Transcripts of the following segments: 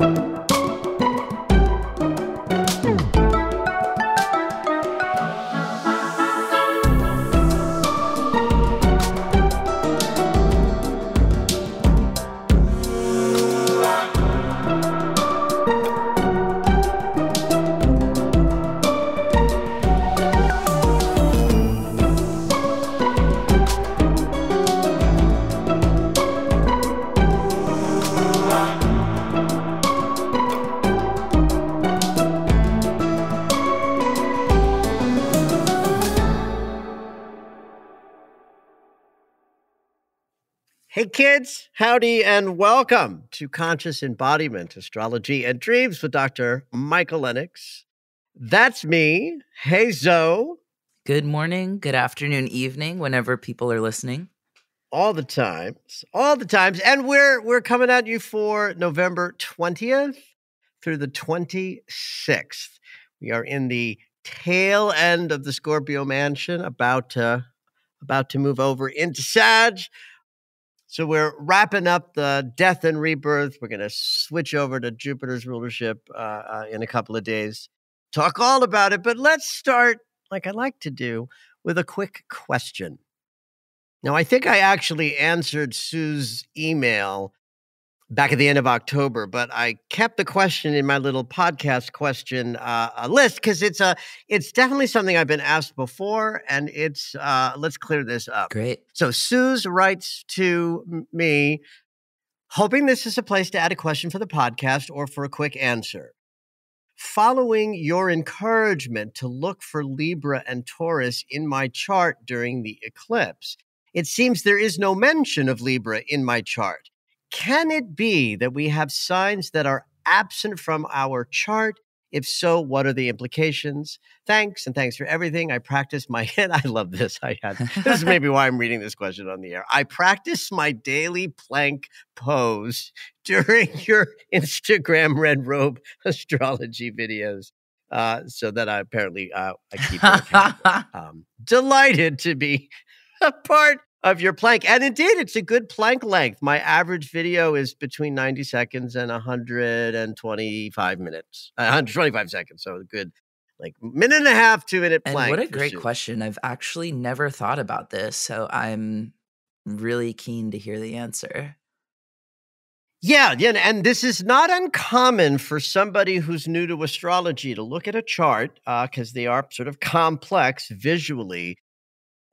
Hey, kids, howdy, and welcome to Conscious Embodiment Astrology and Dreams with Dr. Michael Lennox. That's me. Hey, Zoe. Good morning, good afternoon, evening, whenever people are listening. All the times, all the times, and we're we're coming at you for November twentieth through the twenty sixth. We are in the tail end of the Scorpio Mansion, about to about to move over into Sag. So we're wrapping up the death and rebirth. We're going to switch over to Jupiter's rulership uh, uh, in a couple of days. Talk all about it, but let's start, like I like to do, with a quick question. Now, I think I actually answered Sue's email back at the end of October, but I kept the question in my little podcast question uh, list because it's a it's definitely something I've been asked before, and it's uh, let's clear this up. Great. So Suze writes to me, hoping this is a place to add a question for the podcast or for a quick answer. Following your encouragement to look for Libra and Taurus in my chart during the eclipse, it seems there is no mention of Libra in my chart. Can it be that we have signs that are absent from our chart? If so, what are the implications? Thanks, and thanks for everything. I practice my and I love this. I had this is maybe why I'm reading this question on the air. I practice my daily plank pose during your Instagram red robe astrology videos. Uh, so that I apparently uh, I keep um, delighted to be a part of your plank. And indeed, it's a good plank length. My average video is between 90 seconds and 125 minutes, uh, 125 seconds. So a good like minute and a half, two minute plank. And what a great question. I've actually never thought about this, so I'm really keen to hear the answer. Yeah, yeah, and this is not uncommon for somebody who's new to astrology to look at a chart because they are sort of complex visually,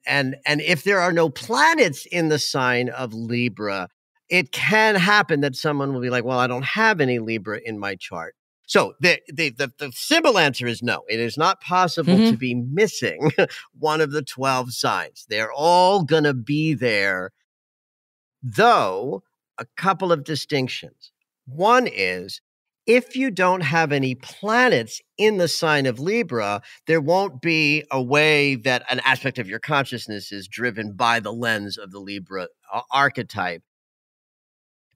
and and if there are no planets in the sign of Libra, it can happen that someone will be like, "Well, I don't have any Libra in my chart." So the the the, the simple answer is no. It is not possible to mm-hmm. be missing one of the twelve signs. They're all gonna be there, though a couple of distinctions. One is if you don't have any planets in the sign of Libra, there won't be a way that an aspect of your consciousness is driven by the lens of the Libra archetype.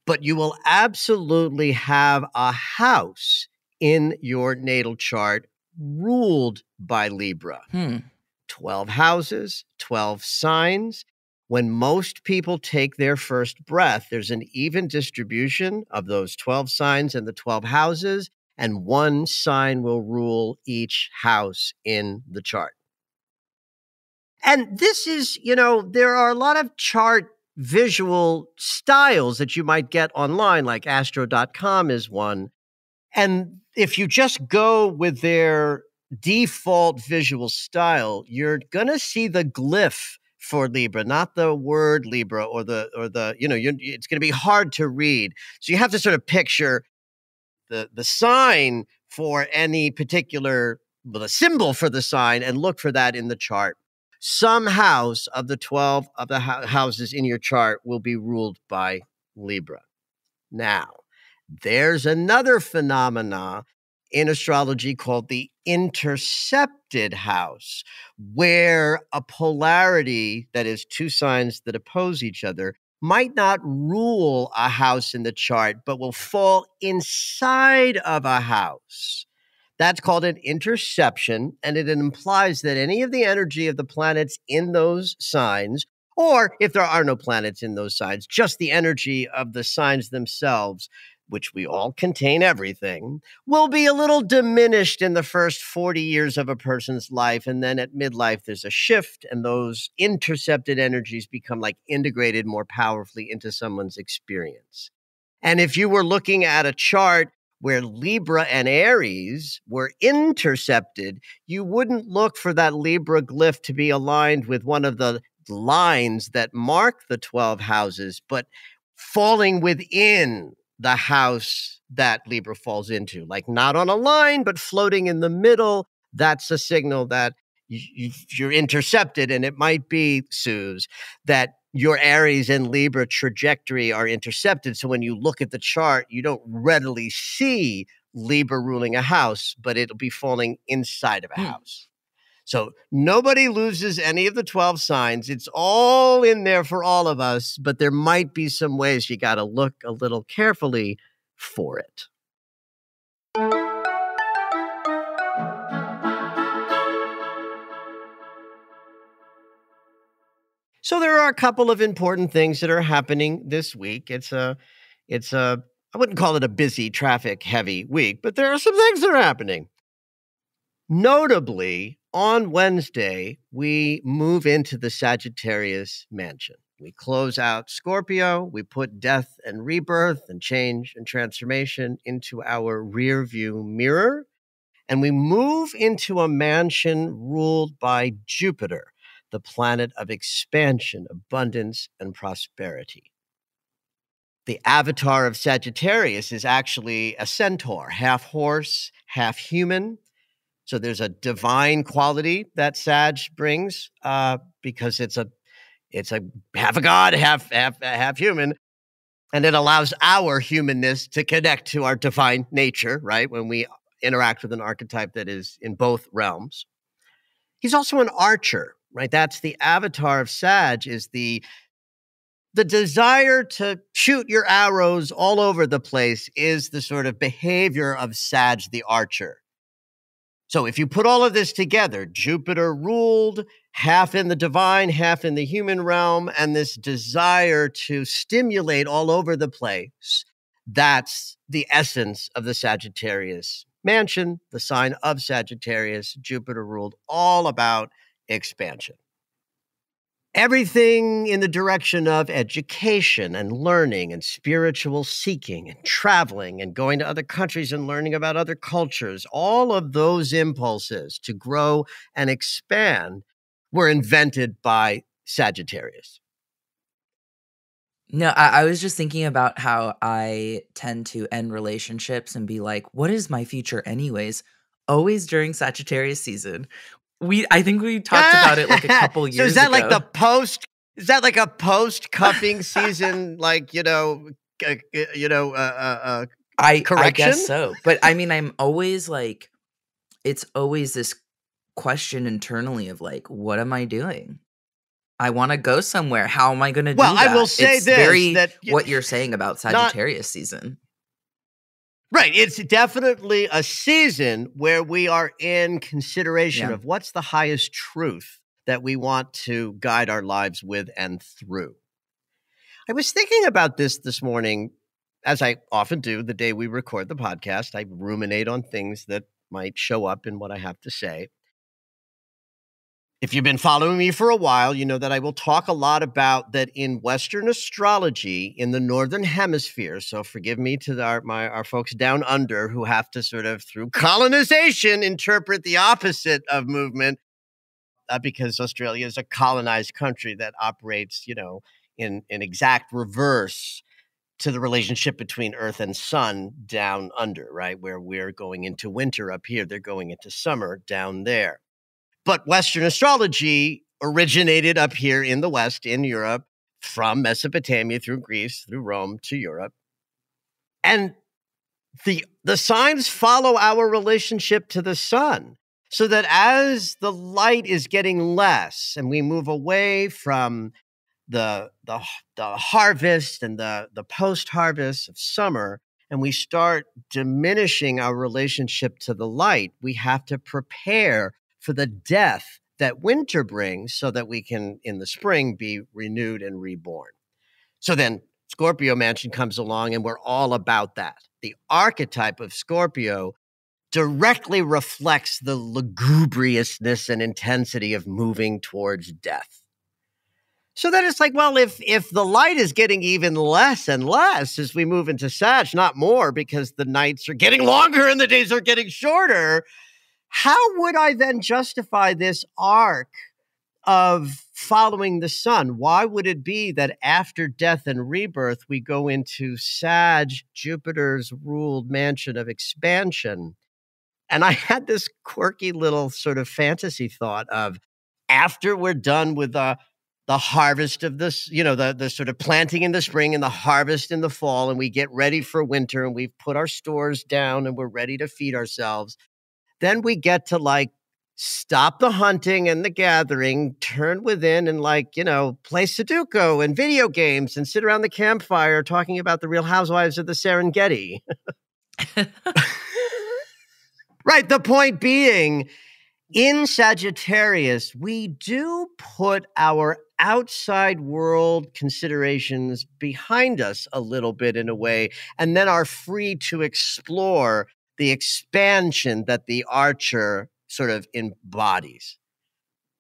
But you will absolutely have a house in your natal chart ruled by Libra. Hmm. 12 houses, 12 signs. When most people take their first breath, there's an even distribution of those 12 signs and the 12 houses, and one sign will rule each house in the chart. And this is, you know, there are a lot of chart visual styles that you might get online, like astro.com is one. And if you just go with their default visual style, you're going to see the glyph for Libra, not the word Libra or the or the you know you it's going to be hard to read. So you have to sort of picture the the sign for any particular well, the symbol for the sign and look for that in the chart. Some house of the 12 of the hou- houses in your chart will be ruled by Libra. Now, there's another phenomena in astrology called the intercepted house, where a polarity, that is, two signs that oppose each other, might not rule a house in the chart, but will fall inside of a house. That's called an interception, and it implies that any of the energy of the planets in those signs, or if there are no planets in those signs, just the energy of the signs themselves, which we all contain everything, will be a little diminished in the first 40 years of a person's life. And then at midlife, there's a shift, and those intercepted energies become like integrated more powerfully into someone's experience. And if you were looking at a chart where Libra and Aries were intercepted, you wouldn't look for that Libra glyph to be aligned with one of the lines that mark the 12 houses, but falling within the house that Libra falls into, like not on a line, but floating in the middle. That's a signal that you're intercepted. And it might be, Suze, that your Aries and Libra trajectory are intercepted. So when you look at the chart, you don't readily see Libra ruling a house, but it'll be falling inside of a hmm. house. So nobody loses any of the 12 signs. It's all in there for all of us, but there might be some ways you got to look a little carefully for it. So there are a couple of important things that are happening this week. It's a it's a I wouldn't call it a busy traffic heavy week, but there are some things that are happening. Notably, on Wednesday, we move into the Sagittarius mansion. We close out Scorpio, we put death and rebirth and change and transformation into our rear view mirror, and we move into a mansion ruled by Jupiter, the planet of expansion, abundance, and prosperity. The avatar of Sagittarius is actually a centaur, half horse, half human so there's a divine quality that Sag brings uh, because it's a it's a half a god, half half half human, and it allows our humanness to connect to our divine nature. Right when we interact with an archetype that is in both realms. He's also an archer, right? That's the avatar of Sag is the the desire to shoot your arrows all over the place is the sort of behavior of Sag the archer. So if you put all of this together, Jupiter ruled half in the divine, half in the human realm, and this desire to stimulate all over the place, that's the essence of the Sagittarius mansion, the sign of Sagittarius. Jupiter ruled all about expansion everything in the direction of education and learning and spiritual seeking and traveling and going to other countries and learning about other cultures. All of those impulses to grow and expand were invented by Sagittarius. No, I, I, was just thinking about how I tend to end relationships and be like, what is my future, anyways? Always during Sagittarius season, we I think we talked about it like a couple years. So is that ago. like the post? Is that like a post cuffing season? Like you know, uh, you know, uh, uh, uh I correction. I guess so, but I mean, I'm always like, it's always this question internally of like, what am I doing? I want to go somewhere. How am I going to well, do that? I will say it's this: very that you, what you're saying about Sagittarius not, season. Right. It's definitely a season where we are in consideration yeah. of what's the highest truth that we want to guide our lives with and through. I was thinking about this this morning, as I often do the day we record the podcast. I ruminate on things that might show up in what I have to say. If you've been following me for a while, you know that I will talk a lot about that in Western astrology in the Northern Hemisphere. So forgive me to our, my, our folks down under who have to sort of, through colonization, interpret the opposite of movement uh, because Australia is a colonized country that operates, you know, in, in exact reverse to the relationship between Earth and Sun down under, right? Where we're going into winter up here, they're going into summer down there. But Western astrology originated up here in the West, in Europe, from Mesopotamia through Greece, through Rome to Europe. And the, the signs follow our relationship to the sun. So that as the light is getting less and we move away from the, the, the harvest and the, the post harvest of summer, and we start diminishing our relationship to the light, we have to prepare for the death that winter brings so that we can, in the spring, be renewed and reborn. So then Scorpio mansion comes along, and we're all about that. The archetype of Scorpio directly reflects the lugubriousness and intensity of moving towards death. So then it's like, well, if if the light is getting even less and less as we move into Sag, not more because the nights are getting longer and the days are getting shorter, how would I then justify this arc of following the sun? Why would it be that after death and rebirth we go into Sag, Jupiter's ruled mansion of expansion? And I had this quirky little sort of fantasy thought of after we're done with the the harvest of this, you know, the the sort of planting in the spring and the harvest in the fall, and we get ready for winter and we've put our stores down and we're ready to feed ourselves. Then we get to like stop the hunting and the gathering, turn within and like, you know, play Sudoku and video games and sit around the campfire talking about the real housewives of the Serengeti. right. The point being, in Sagittarius, we do put our outside world considerations behind us a little bit in a way, and then are free to explore the expansion that the archer sort of embodies.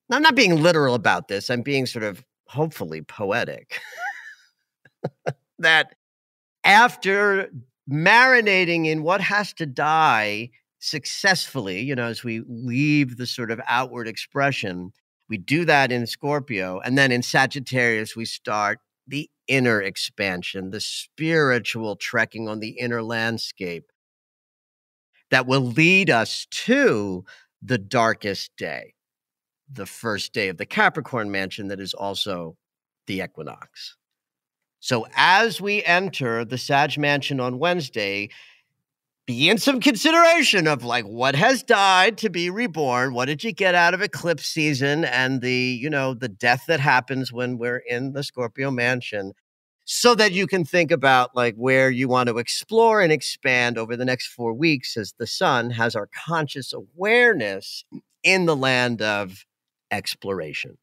Now, I'm not being literal about this, I'm being sort of hopefully poetic. that after marinating in what has to die successfully, you know, as we leave the sort of outward expression, we do that in Scorpio. And then in Sagittarius, we start the inner expansion, the spiritual trekking on the inner landscape that will lead us to the darkest day, the first day of the Capricorn mansion that is also the equinox. So as we enter the Sag mansion on Wednesday, be in some consideration of like what has died to be reborn what did you get out of eclipse season and the you know the death that happens when we're in the scorpio mansion so that you can think about like where you want to explore and expand over the next 4 weeks as the sun has our conscious awareness in the land of exploration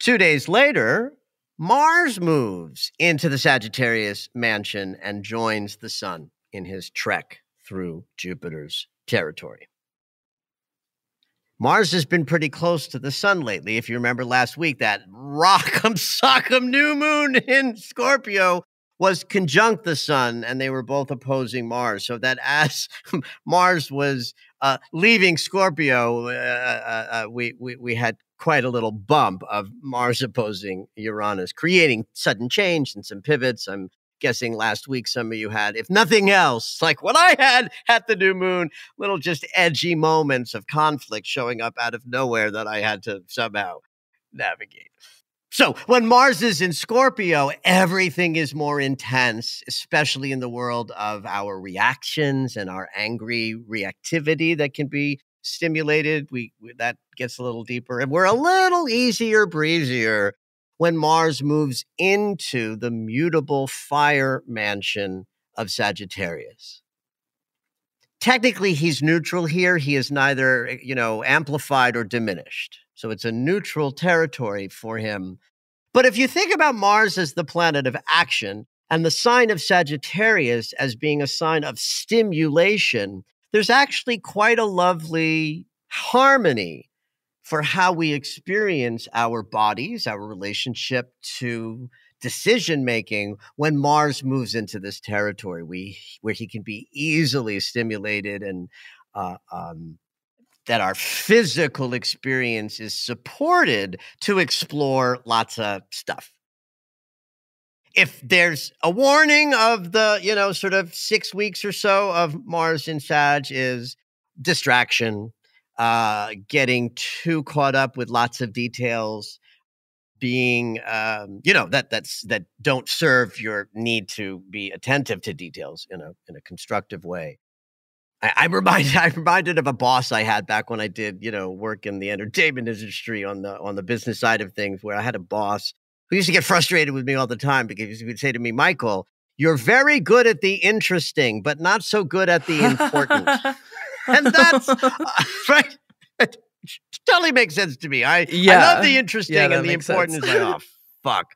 Two days later, Mars moves into the Sagittarius mansion and joins the sun in his trek through Jupiter's territory. Mars has been pretty close to the sun lately. If you remember last week, that rock'em sock'em new moon in Scorpio was conjunct the sun, and they were both opposing Mars. So that as Mars was uh, leaving Scorpio, uh, uh, uh, we, we we had quite a little bump of Mars opposing Uranus, creating sudden change and some pivots. I'm guessing last week some of you had, if nothing else, like what I had at the new moon, little just edgy moments of conflict showing up out of nowhere that I had to somehow navigate. So when Mars is in Scorpio, everything is more intense, especially in the world of our reactions and our angry reactivity that can be stimulated, we, that gets a little deeper, and we're a little easier breezier when Mars moves into the mutable fire mansion of Sagittarius. Technically, he's neutral here. He is neither, you know, amplified or diminished. So it's a neutral territory for him. But if you think about Mars as the planet of action and the sign of Sagittarius as being a sign of stimulation, there's actually quite a lovely harmony for how we experience our bodies, our relationship to decision making when Mars moves into this territory, we where he can be easily stimulated and uh, um, that our physical experience is supported to explore lots of stuff. If there's a warning of the, you know, sort of six weeks or so of Mars in Sag is distraction, uh, getting too caught up with lots of details, being, um, you know, that that's that don't serve your need to be attentive to details in a in a constructive way. I, I reminded I'm reminded of a boss I had back when I did, you know, work in the entertainment industry on the on the business side of things, where I had a boss who used to get frustrated with me all the time because he would say to me, Michael, you're very good at the interesting, but not so good at the important. and that's right. totally makes sense to me. I, yeah. I love the interesting yeah, and the important is like, oh, fuck.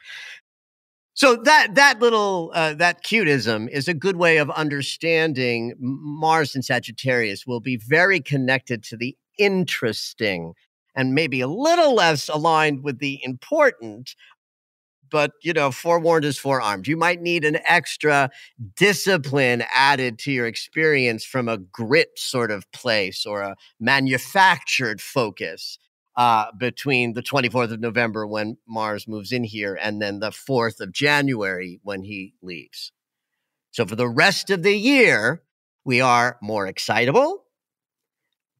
So that that little uh, that cutism is a good way of understanding Mars and Sagittarius will be very connected to the interesting and maybe a little less aligned with the important but you know, forewarned is forearmed. You might need an extra discipline added to your experience from a grit sort of place or a manufactured focus uh, between the 24th of November when Mars moves in here and then the 4th of January when he leaves. So for the rest of the year, we are more excitable,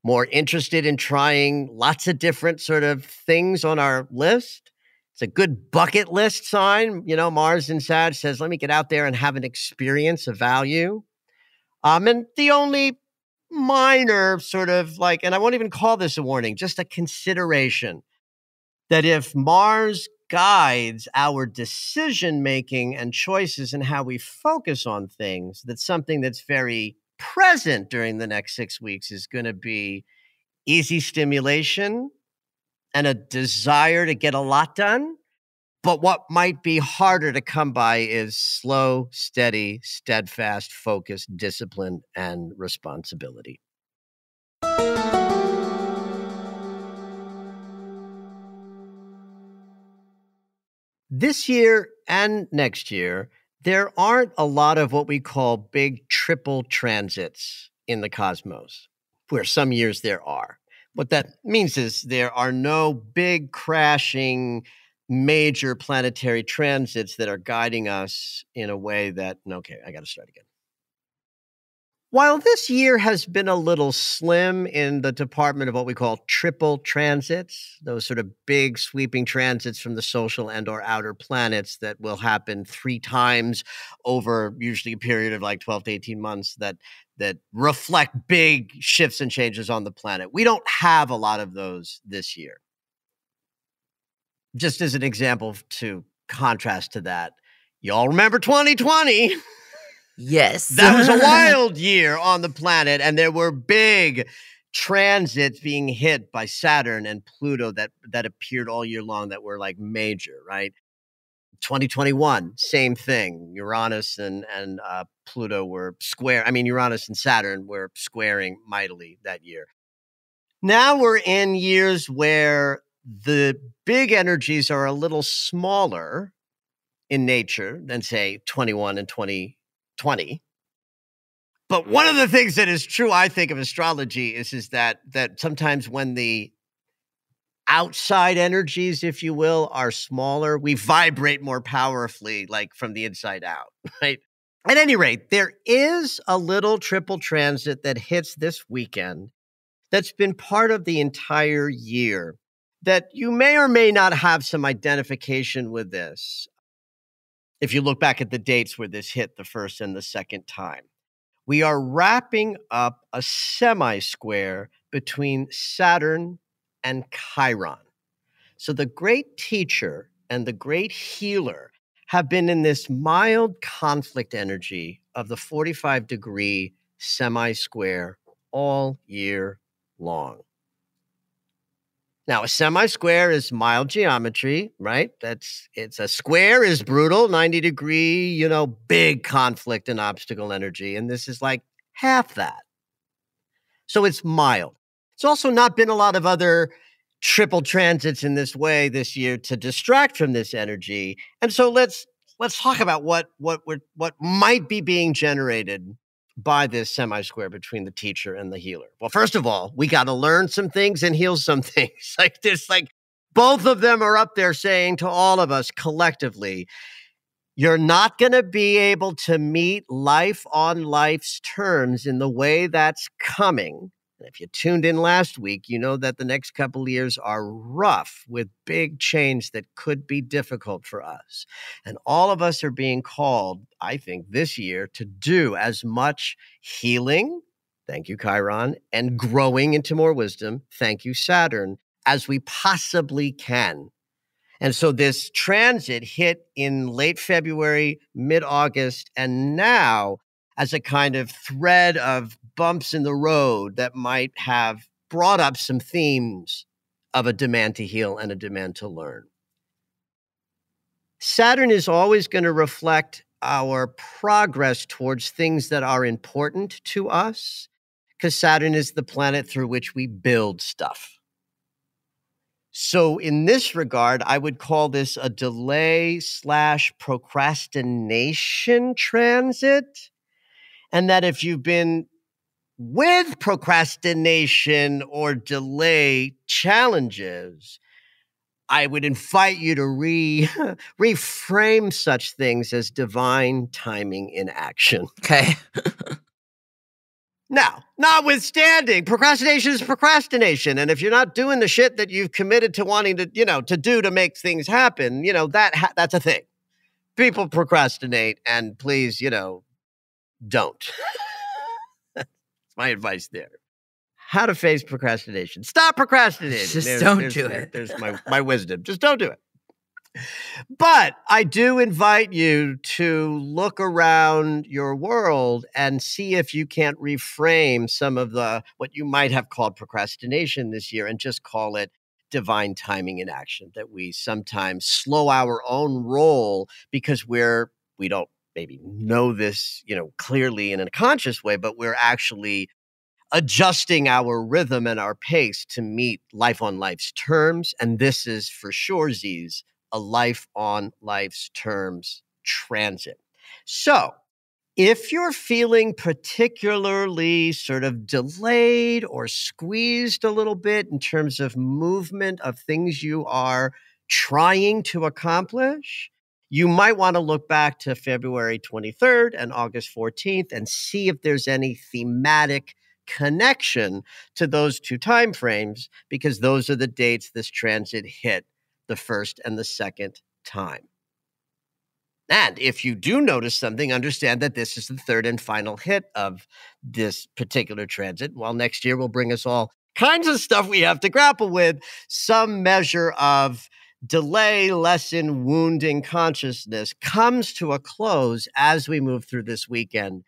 more interested in trying lots of different sort of things on our list it's a good bucket list sign. You know, Mars Sag says, let me get out there and have an experience of value. Um, and the only minor sort of like, and I won't even call this a warning, just a consideration that if Mars guides our decision making and choices and how we focus on things, that something that's very present during the next six weeks is going to be easy stimulation and a desire to get a lot done. But what might be harder to come by is slow, steady, steadfast, focus, discipline and responsibility. This year and next year, there aren't a lot of what we call big triple transits in the cosmos, where some years there are. What that means is there are no big crashing major planetary transits that are guiding us in a way that, okay, I got to start again. While this year has been a little slim in the department of what we call triple transits, those sort of big sweeping transits from the social and or outer planets that will happen three times over usually a period of like 12 to 18 months that that reflect big shifts and changes on the planet. We don't have a lot of those this year. Just as an example to contrast to that, y'all remember 2020? Yes. that was a wild year on the planet, and there were big transits being hit by Saturn and Pluto that that appeared all year long that were like major, right? 2021, same thing. Uranus and and uh, Pluto were square. I mean, Uranus and Saturn were squaring mightily that year. Now we're in years where the big energies are a little smaller in nature than say 21 and 2020. But one of the things that is true, I think, of astrology is, is that that sometimes when the outside energies, if you will, are smaller, we vibrate more powerfully, like from the inside out, right? At any rate, there is a little triple transit that hits this weekend that's been part of the entire year that you may or may not have some identification with this if you look back at the dates where this hit the first and the second time. We are wrapping up a semi square between Saturn and Chiron. So the great teacher and the great healer have been in this mild conflict energy of the 45 degree semi square all year long. Now, a semi square is mild geometry, right? That's it's a square is brutal, 90 degree, you know, big conflict and obstacle energy. And this is like half that. So it's mild. It's also not been a lot of other triple transits in this way this year to distract from this energy. And so let's let's talk about what what what might be being generated by this semi square between the teacher and the healer. Well, first of all, we got to learn some things and heal some things. like this like both of them are up there saying to all of us collectively, you're not going to be able to meet life on life's terms in the way that's coming and if you tuned in last week, you know that the next couple years are rough with big change that could be difficult for us. And all of us are being called, I think, this year to do as much healing, thank you, Chiron, and growing into more wisdom, thank you, Saturn, as we possibly can. And so this transit hit in late February, mid August, and now as a kind of thread of bumps in the road that might have brought up some themes of a demand to heal and a demand to learn. Saturn is always going to reflect our progress towards things that are important to us because Saturn is the planet through which we build stuff. So, in this regard, I would call this a delay slash procrastination transit. And that if you've been with procrastination or delay challenges, I would invite you to re reframe such things as divine timing in action. Okay. now, notwithstanding, procrastination is procrastination, and if you're not doing the shit that you've committed to wanting to, you know, to do to make things happen, you know that ha- that's a thing. People procrastinate, and please, you know, don't. that's my advice there how to face procrastination. Stop procrastinating. Just there's, don't there's, do it. There's my, my wisdom. Just don't do it. But I do invite you to look around your world and see if you can't reframe some of the what you might have called procrastination this year and just call it divine timing in action that we sometimes slow our own roll because we're we don't maybe know this you know clearly in a conscious way but we're actually adjusting our rhythm and our pace to meet life on life's terms. And this is for sure, Z's, a life on life's terms transit. So, if you're feeling particularly sort of delayed or squeezed a little bit in terms of movement of things you are trying to accomplish, you might want to look back to February 23rd and August 14th and see if there's any thematic connection to those two time frames because those are the dates this transit hit the first and the second time. And if you do notice something, understand that this is the third and final hit of this particular transit. While next year will bring us all kinds of stuff we have to grapple with, some measure of delay, lesson, wounding consciousness comes to a close as we move through this weekend.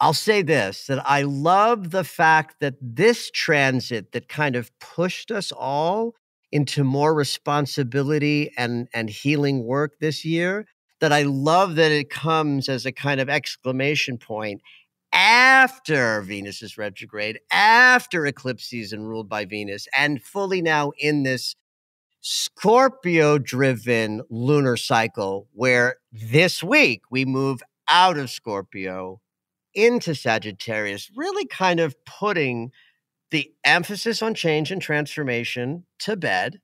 I'll say this that I love the fact that this transit that kind of pushed us all into more responsibility and, and healing work this year, that I love that it comes as a kind of exclamation point after Venus is retrograde, after eclipse season ruled by Venus, and fully now in this Scorpio driven lunar cycle where this week we move out of Scorpio into Sagittarius, really kind of putting the emphasis on change and transformation to bed.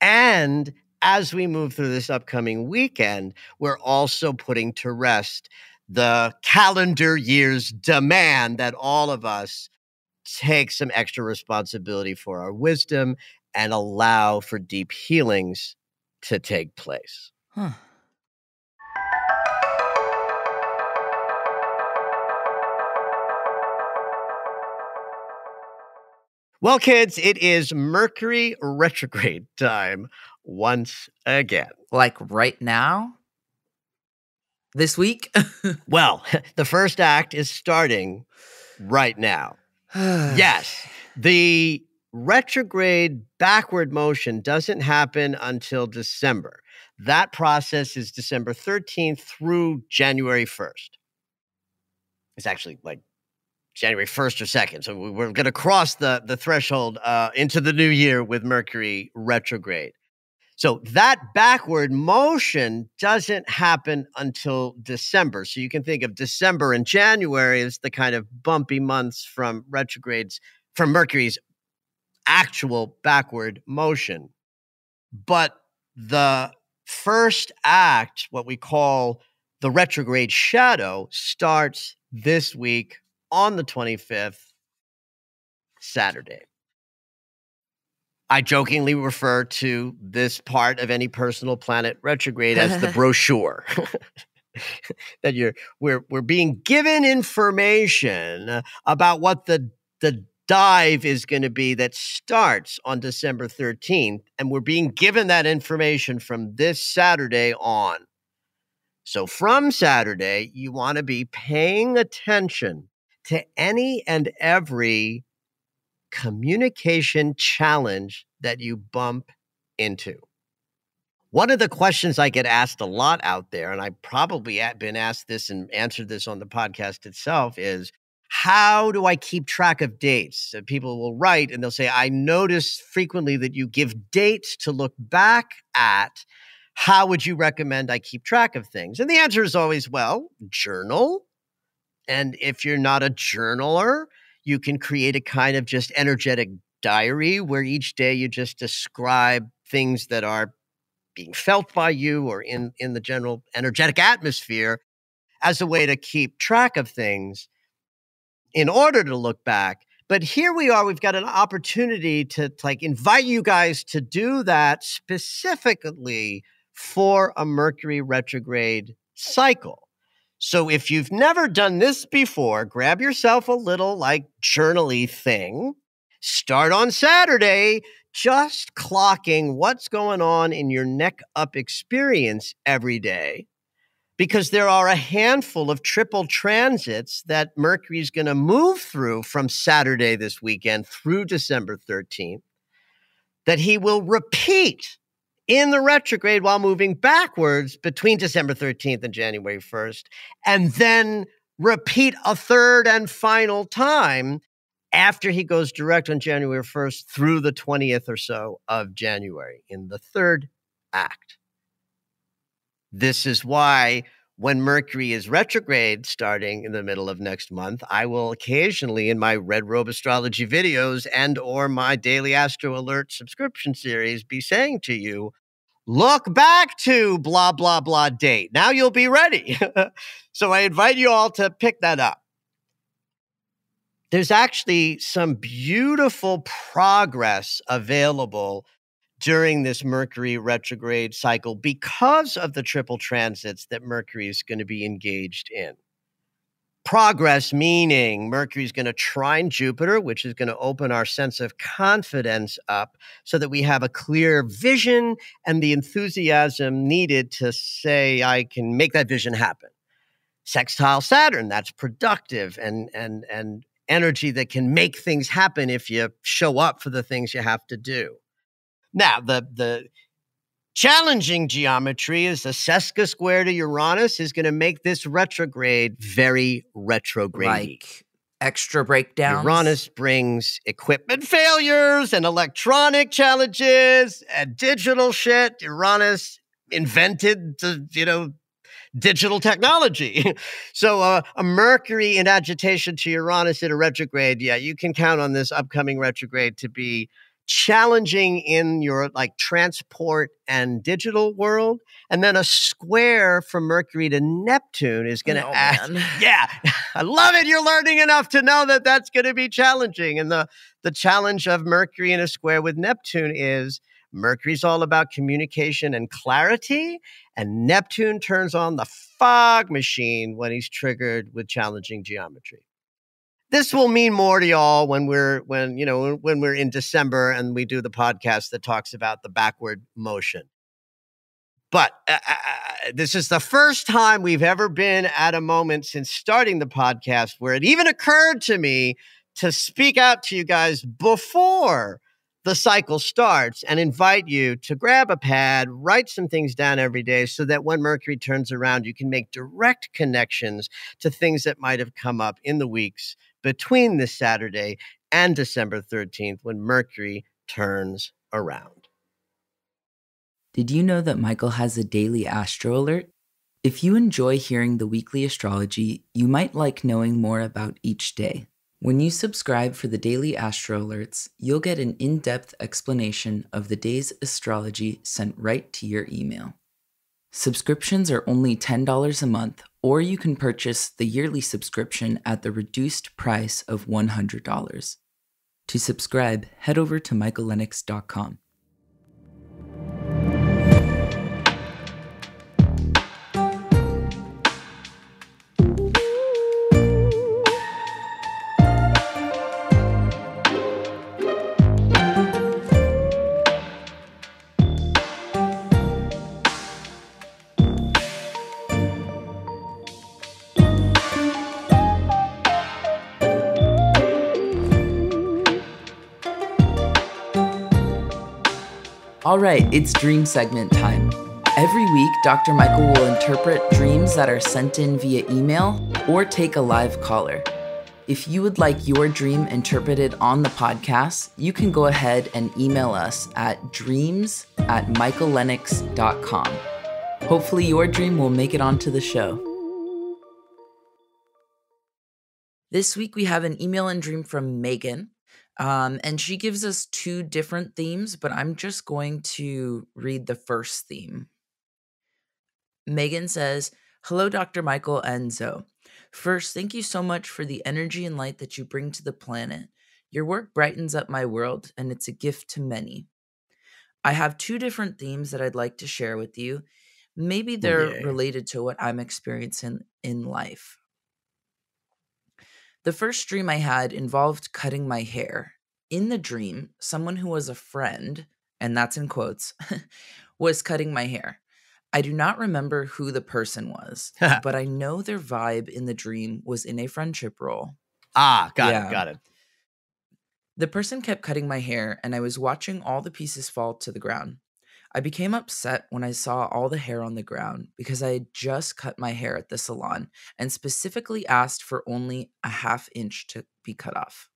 And as we move through this upcoming weekend, we're also putting to rest the calendar year's demand that all of us take some extra responsibility for our wisdom and allow for deep healings to take place. Huh. Well, kids, it is Mercury retrograde time once again. Like right now? This week? well, the first act is starting right now. yes. The retrograde backward motion doesn't happen until December. That process is December 13th through January 1st. It's actually like January 1st or 2nd. So we're going to cross the, the threshold uh, into the new year with Mercury retrograde. So that backward motion doesn't happen until December. So you can think of December and January as the kind of bumpy months from retrogrades, from Mercury's actual backward motion. But the first act, what we call the retrograde shadow, starts this week on the 25th, Saturday. I jokingly refer to this part of any personal planet retrograde as the brochure. that you're we're we're being given information about what the the dive is going to be that starts on December 13th and we're being given that information from this Saturday on. So from Saturday, you want to be paying attention to any and every communication challenge that you bump into. One of the questions I get asked a lot out there, and I've probably been asked this and answered this on the podcast itself, is how do I keep track of dates? So people will write and they'll say, I notice frequently that you give dates to look back at. How would you recommend I keep track of things? And the answer is always, well, journal. And if you're not a journaler, you can create a kind of just energetic diary where each day you just describe things that are being felt by you or in, in the general energetic atmosphere as a way to keep track of things in order to look back. But here we are, we've got an opportunity to, to like invite you guys to do that specifically for a Mercury retrograde cycle. So if you've never done this before, grab yourself a little like journally thing. Start on Saturday, just clocking what's going on in your neck up experience every day. Because there are a handful of triple transits that Mercury is going to move through from Saturday this weekend through December 13th, that he will repeat in the retrograde while moving backwards between December 13th and January 1st, and then repeat a third and final time after he goes direct on January 1st through the 20th or so of January in the third act. This is why when Mercury is retrograde starting in the middle of next month, I will occasionally in my Red Robe astrology videos and or my daily astro alert subscription series be saying to you, look back to blah blah blah date. Now you'll be ready. so I invite you all to pick that up. There's actually some beautiful progress available during this Mercury retrograde cycle because of the triple transits that Mercury is going to be engaged in. Progress meaning Mercury is going to trine Jupiter, which is going to open our sense of confidence up so that we have a clear vision and the enthusiasm needed to say, I can make that vision happen. Sextile Saturn, that's productive and, and, and energy that can make things happen if you show up for the things you have to do. Now, the the challenging geometry is the sesqui-square to Uranus is going to make this retrograde very retrograde. Like extra breakdowns. Uranus brings equipment failures and electronic challenges and digital shit. Uranus invented the, you know, digital technology. so uh, a Mercury in agitation to Uranus in a retrograde, yeah, you can count on this upcoming retrograde to be challenging in your like transport and digital world and then a square from mercury to neptune is going to Oh, add man. yeah i love it you're learning enough to know that that's going to be challenging and the the challenge of mercury in a square with neptune is mercury's all about communication and clarity and neptune turns on the fog machine when he's triggered with challenging geometry this will mean more to y'all when we're when you know when we're in December and we do the podcast that talks about the backward motion. But uh, uh, uh, this is the first time we've ever been at a moment since starting the podcast where it even occurred to me to speak out to you guys before the cycle starts and invite you to grab a pad, write some things down every day so that when Mercury turns around, you can make direct connections to things that might have come up in the weeks between this Saturday and December 13th when Mercury turns around. Did you know that Michael has a daily astro alert? If you enjoy hearing the weekly astrology, you might like knowing more about each day. When you subscribe for the daily astro alerts, you'll get an in depth explanation of the day's astrology sent right to your email. Subscriptions are only $10 a month, or you can purchase the yearly subscription at the reduced price of $100. To subscribe, head over to michaellennox.com. All right, it's dream segment time. Every week, Dr. Michael will interpret dreams that are sent in via email or take a live caller. If you would like your dream interpreted on the podcast, you can go ahead and email us at dreams at michaellennox.com. Hopefully, your dream will make it onto the show. This week, we have an email and dream from Megan. Um, and she gives us two different themes, but I'm just going to read the first theme. Megan says, Hello, Dr. Michael and Zoe. First, thank you so much for the energy and light that you bring to the planet. Your work brightens up my world, and it's a gift to many. I have two different themes that I'd like to share with you. Maybe they're yeah. related to what I'm experiencing in life. The first dream I had involved cutting my hair. In the dream, someone who was a friend, and that's in quotes, was cutting my hair. I do not remember who the person was, but I know their vibe in the dream was in a friendship role. Ah, got yeah. it, got it. The person kept cutting my hair, and I was watching all the pieces fall to the ground. I became upset when I saw all the hair on the ground because I had just cut my hair at the salon and specifically asked for only a half inch to be cut off.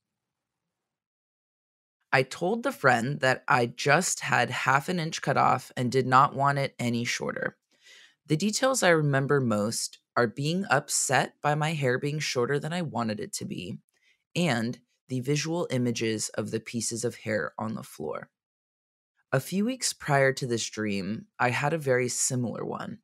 I told the friend that I just had half an inch cut off and did not want it any shorter. The details I remember most are being upset by my hair being shorter than I wanted it to be, and the visual images of the pieces of hair on the floor. A few weeks prior to this dream, I had a very similar one.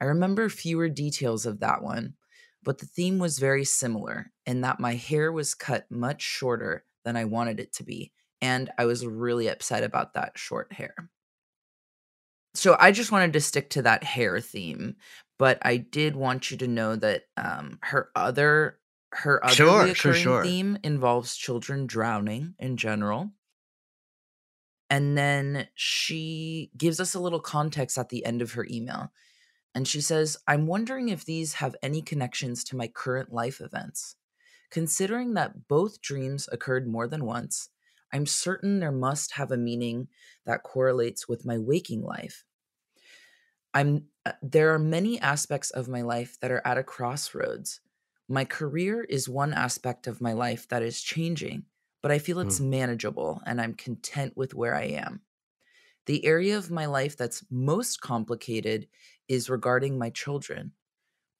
I remember fewer details of that one, but the theme was very similar in that my hair was cut much shorter than I wanted it to be. And I was really upset about that short hair. So I just wanted to stick to that hair theme, but I did want you to know that um, her other her other sure, recurring sure, sure. theme involves children drowning in general. And then she gives us a little context at the end of her email. And she says, I'm wondering if these have any connections to my current life events. Considering that both dreams occurred more than once, I'm certain there must have a meaning that correlates with my waking life. I'm uh, there are many aspects of my life that are at a crossroads. My career is one aspect of my life that is changing, but I feel it's mm. manageable and I'm content with where I am. The area of my life that's most complicated is regarding my children.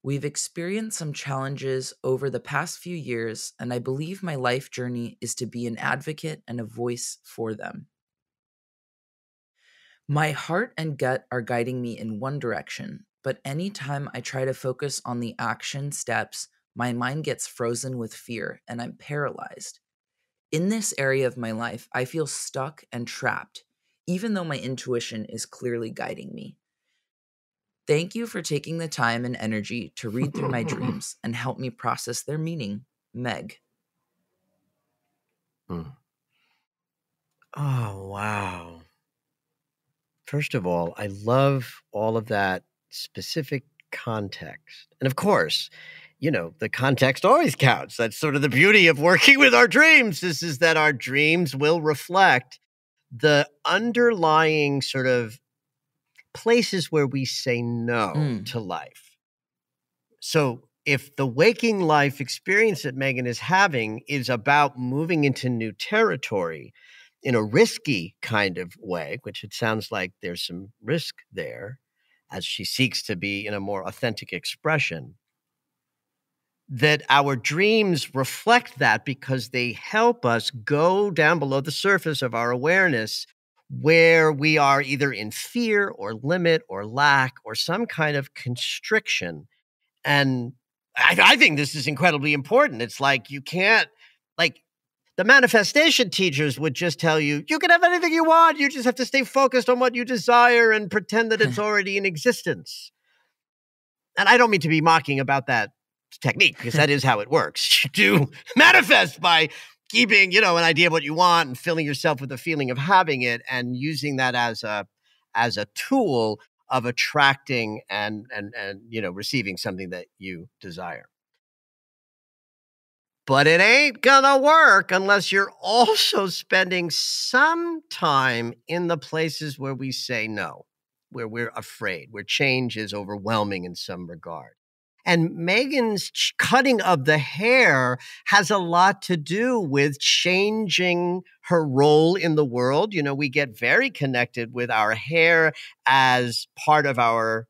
We've experienced some challenges over the past few years, and I believe my life journey is to be an advocate and a voice for them. My heart and gut are guiding me in one direction, but anytime I try to focus on the action steps, my mind gets frozen with fear and I'm paralyzed. In this area of my life, I feel stuck and trapped, even though my intuition is clearly guiding me. Thank you for taking the time and energy to read through my dreams and help me process their meaning, Meg. Hmm. Oh, wow. First of all, I love all of that specific context. And of course, you know, the context always counts. That's sort of the beauty of working with our dreams. This is that our dreams will reflect the underlying sort of places where we say no mm. to life. So if the waking life experience that Megan is having is about moving into new territory in a risky kind of way, which it sounds like there's some risk there as she seeks to be in a more authentic expression, that our dreams reflect that because they help us go down below the surface of our awareness where we are either in fear or limit or lack or some kind of constriction. And I, I, think this is incredibly important. It's like you can't, like, the manifestation teachers would just tell you, you can have anything you want. You just have to stay focused on what you desire and pretend that it's already in existence. And I don't mean to be mocking about that technique because that is how it works. You do manifest by keeping, you know, an idea of what you want and filling yourself with the feeling of having it and using that as a as a tool of attracting and and and you know receiving something that you desire. But it ain't gonna work unless you're also spending some time in the places where we say no, where we're afraid, where change is overwhelming in some regard. And Megan's cutting of the hair has a lot to do with changing her role in the world. You know, we get very connected with our hair as part of our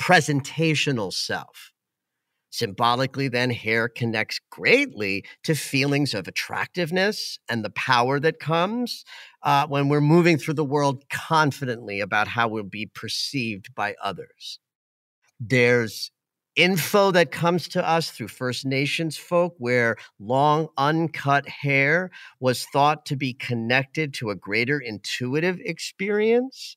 presentational self. Symbolically, then, hair connects greatly to feelings of attractiveness and the power that comes uh, when we're moving through the world confidently about how we'll be perceived by others. There's info that comes to us through First Nations folk where long, uncut hair was thought to be connected to a greater intuitive experience.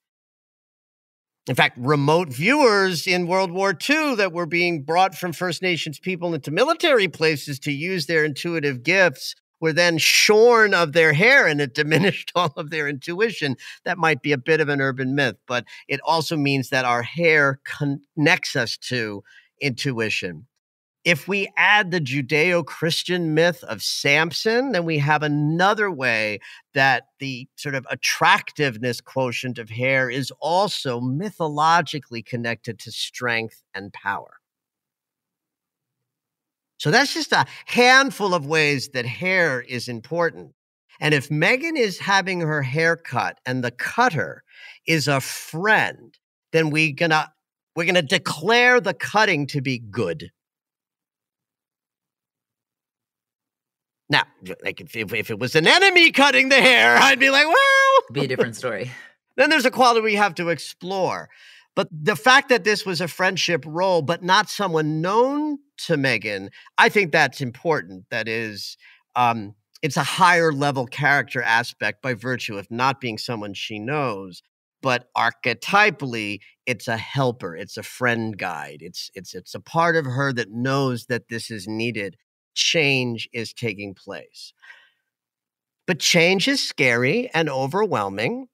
In fact, remote viewers in World War II that were being brought from First Nations people into military places to use their intuitive gifts were then shorn of their hair and it diminished all of their intuition. That might be a bit of an urban myth, but it also means that our hair connects us to intuition. If we add the Judeo Christian myth of Samson, then we have another way that the sort of attractiveness quotient of hair is also mythologically connected to strength and power. So that's just a handful of ways that hair is important. And if Megan is having her hair cut and the cutter is a friend, then we're gonna we're gonna declare the cutting to be good. Now, like if, if, if it was an enemy cutting the hair, I'd be like, well, be a different story. then there's a quality we have to explore. But the fact that this was a friendship role, but not someone known to Megan, I think that's important. That is, um, it's a higher level character aspect by virtue of not being someone she knows. But archetypally, it's a helper. It's a friend guide. It's it's it's a part of her that knows that this is needed change is taking place. But change is scary and overwhelming.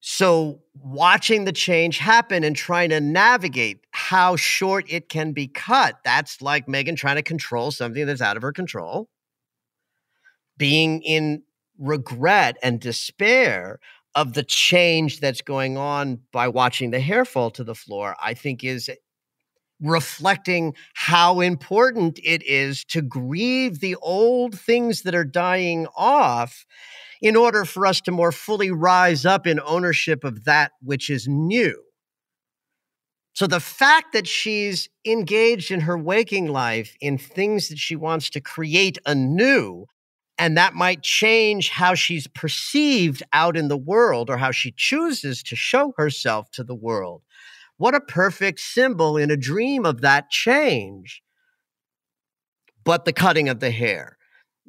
So, watching the change happen and trying to navigate how short it can be cut, that's like megan trying to control something that's out of her control. Being in regret and despair of the change that's going on by watching the hair fall to the floor, I think is reflecting how important it is to grieve the old things that are dying off in order for us to more fully rise up in ownership of that which is new. So the fact that she's engaged in her waking life in things that she wants to create anew, and that might change how she's perceived out in the world or how she chooses to show herself to the world what a perfect symbol in a dream of that change. But the cutting of the hair.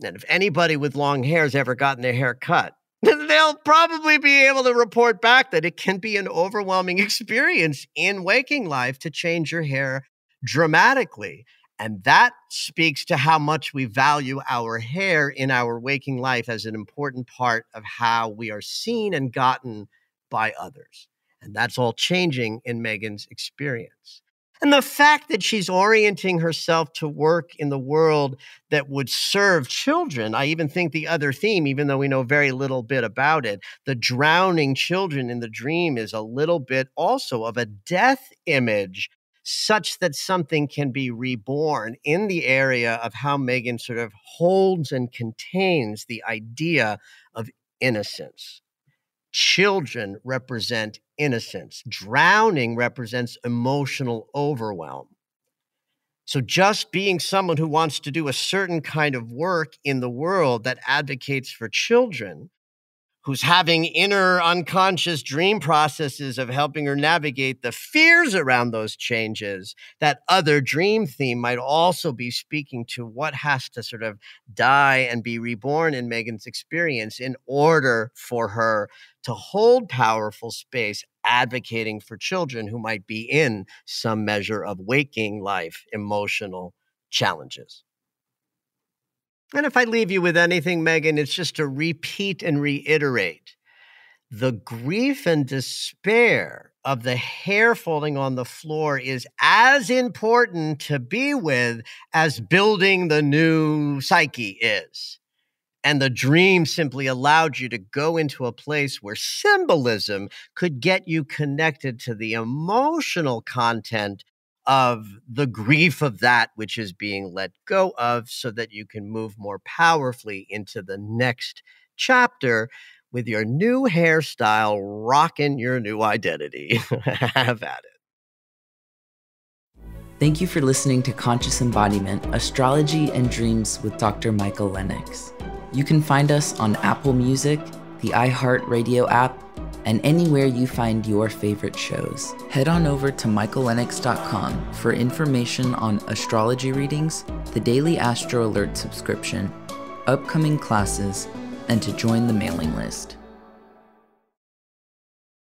And if anybody with long hair has ever gotten their hair cut, they'll probably be able to report back that it can be an overwhelming experience in waking life to change your hair dramatically. And that speaks to how much we value our hair in our waking life as an important part of how we are seen and gotten by others. And that's all changing in Megan's experience. And the fact that she's orienting herself to work in the world that would serve children, I even think the other theme, even though we know very little bit about it, the drowning children in the dream is a little bit also of a death image, such that something can be reborn in the area of how Megan sort of holds and contains the idea of innocence. Children represent innocence. Drowning represents emotional overwhelm. So, just being someone who wants to do a certain kind of work in the world that advocates for children who's having inner unconscious dream processes of helping her navigate the fears around those changes, that other dream theme might also be speaking to what has to sort of die and be reborn in Megan's experience in order for her to hold powerful space advocating for children who might be in some measure of waking life emotional challenges. And if I leave you with anything, Megan, it's just to repeat and reiterate the grief and despair of the hair falling on the floor is as important to be with as building the new psyche is. And the dream simply allowed you to go into a place where symbolism could get you connected to the emotional content of the grief of that which is being let go of so that you can move more powerfully into the next chapter with your new hairstyle, rocking your new identity. Have at it. Thank you for listening to Conscious Embodiment Astrology and Dreams with Dr. Michael Lennox. You can find us on Apple Music, the iHeartRadio app, and anywhere you find your favorite shows. Head on over to michaellennox.com for information on astrology readings, the daily Astro Alert subscription, upcoming classes, and to join the mailing list.